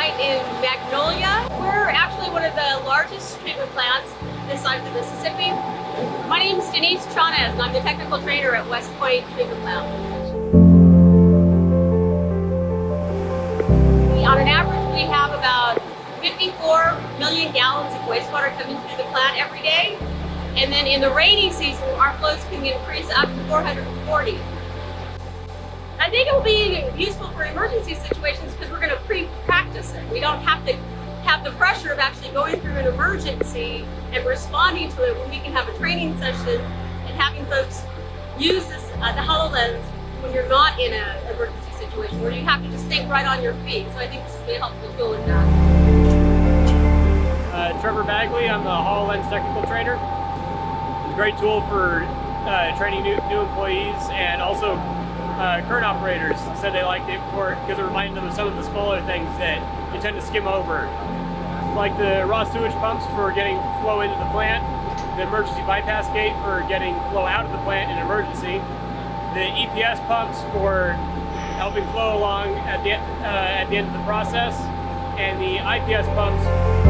right in Magnolia. We're actually one of the largest treatment plants this side of the Mississippi. My name is Denise Chanes and I'm the technical trainer at West Point Treatment Plant. On an average, we have about 54 million gallons of wastewater coming through the plant every day. And then in the rainy season, our flows can increase up to 440. I think it will be useful for emergency situations because we're going to pre-practice it. We don't have to have the pressure of actually going through an emergency and responding to it when we can have a training session and having folks use this uh, the HoloLens when you're not in an emergency situation where you have to just think right on your feet. So I think this will be a helpful tool in that. Uh, Trevor Bagley, I'm the HoloLens technical trainer. Great tool for uh, training new, new employees and also uh, current operators said they liked it for because it reminded them of some of the smaller things that you tend to skim over. Like the raw sewage pumps for getting flow into the plant, the emergency bypass gate for getting flow out of the plant in emergency, the EPS pumps for helping flow along at the, uh, at the end of the process, and the IPS pumps